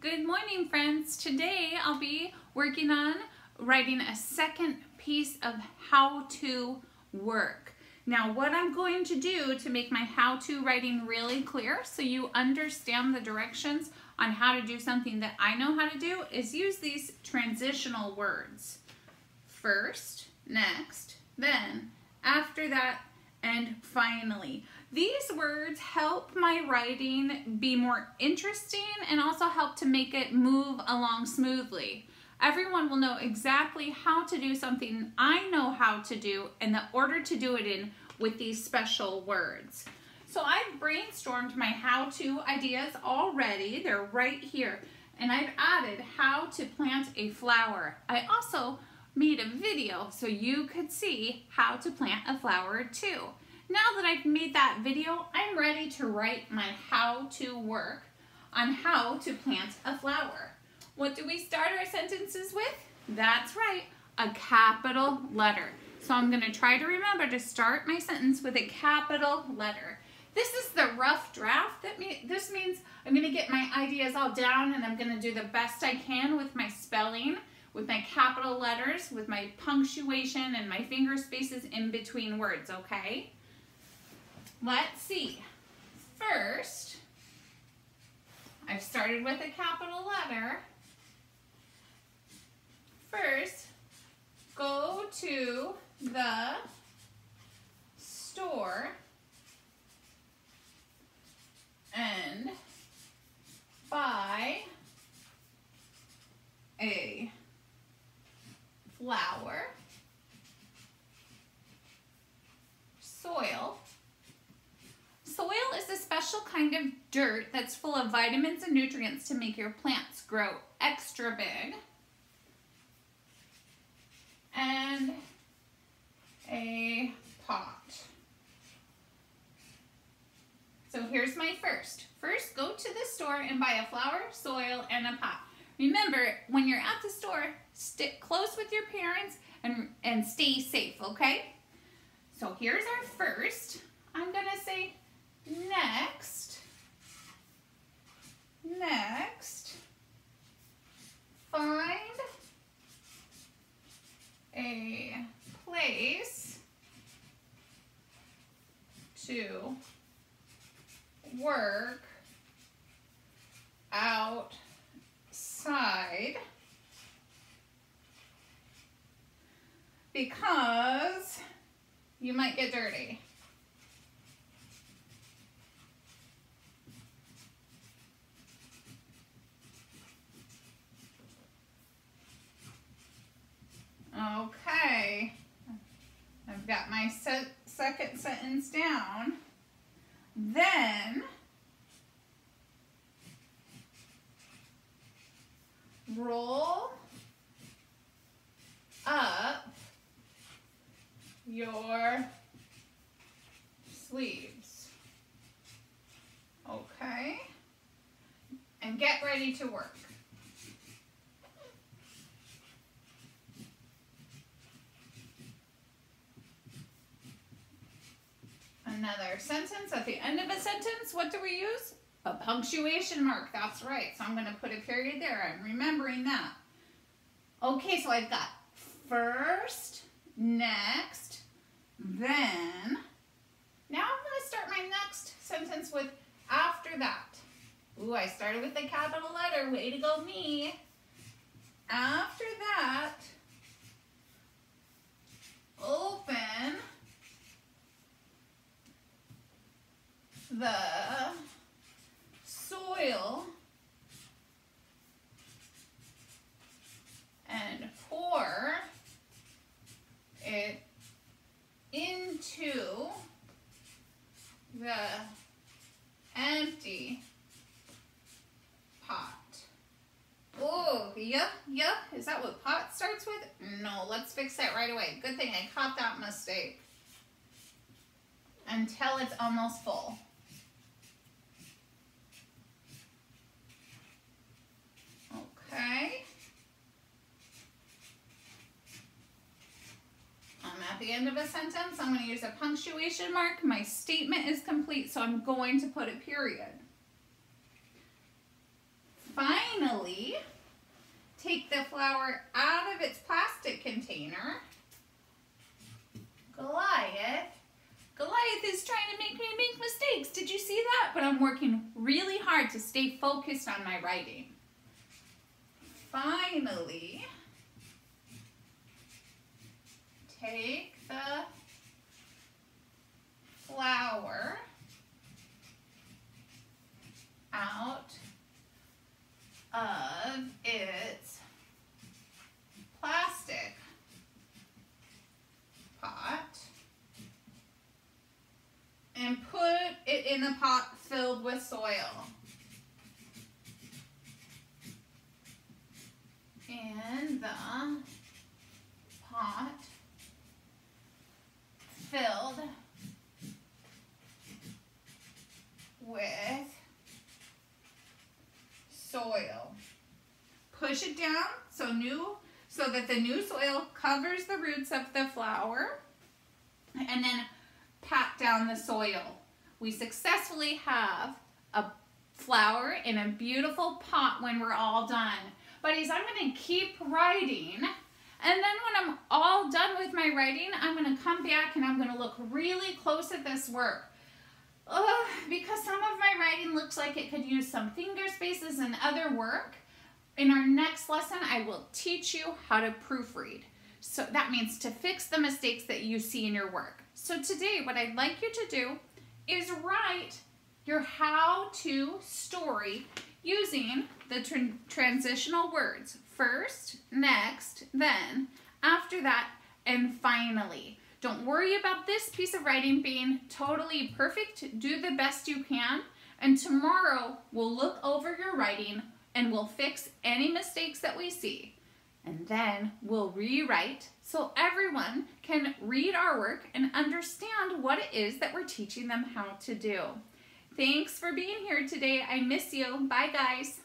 Good morning, friends. Today I'll be working on writing a second piece of how to work. Now, what I'm going to do to make my how to writing really clear so you understand the directions on how to do something that I know how to do is use these transitional words. First, next, then, after that, and finally. These words help my writing be more interesting and also help to make it move along smoothly. Everyone will know exactly how to do something I know how to do and the order to do it in with these special words. So I've brainstormed my how-to ideas already. They're right here. And I've added how to plant a flower. I also made a video so you could see how to plant a flower too. Now that I've made that video, I'm ready to write my how to work on how to plant a flower. What do we start our sentences with? That's right, a capital letter. So I'm gonna try to remember to start my sentence with a capital letter. This is the rough draft. That me this means I'm gonna get my ideas all down and I'm gonna do the best I can with my spelling, with my capital letters, with my punctuation and my finger spaces in between words, okay? Let's see. First, I've started with a capital letter. First, go to the store and buy a flower, soil, Soil is a special kind of dirt that's full of vitamins and nutrients to make your plants grow extra big. And a pot. So here's my first. First, go to the store and buy a flower, soil, and a pot. Remember, when you're at the store, stick close with your parents and, and stay safe, okay? So here's our first. I'm gonna say Next, next, find a place to work outside because you might get dirty. Okay, I've got my se second sentence down. Then, roll up your sleeves. Okay, and get ready to work. another sentence. At the end of a sentence, what do we use? A punctuation mark. That's right. So I'm going to put a period there. I'm remembering that. Okay, so I've got first, next, then. Now I'm going to start my next sentence with after that. Ooh, I started with a capital letter. Way to go, me. After that, open the soil and pour it into the empty pot. Yeah, yeah. Is that what pot starts with? No, let's fix that right away. Good thing I caught that mistake. Until it's almost full. Okay. I'm at the end of a sentence. I'm going to use a punctuation mark. My statement is complete, so I'm going to put a period. Finally, the flower out of its plastic container. Goliath. Goliath is trying to make me make mistakes. Did you see that? But I'm working really hard to stay focused on my writing. Finally, take the flower out of its plastic pot and put it in a pot filled with soil. And the pot filled with soil. Push it down so new so that the new soil covers the roots of the flower and then pat down the soil. We successfully have a flower in a beautiful pot when we're all done. Buddies, I'm gonna keep writing and then when I'm all done with my writing, I'm gonna come back and I'm gonna look really close at this work. Uh, because some of my writing looks like it could use some finger spaces and other work. In our next lesson, I will teach you how to proofread. So that means to fix the mistakes that you see in your work. So today, what I'd like you to do is write your how-to story using the tra transitional words. First, next, then, after that, and finally. Don't worry about this piece of writing being totally perfect. Do the best you can. And tomorrow we'll look over your writing and we'll fix any mistakes that we see. And then we'll rewrite so everyone can read our work and understand what it is that we're teaching them how to do. Thanks for being here today. I miss you. Bye, guys.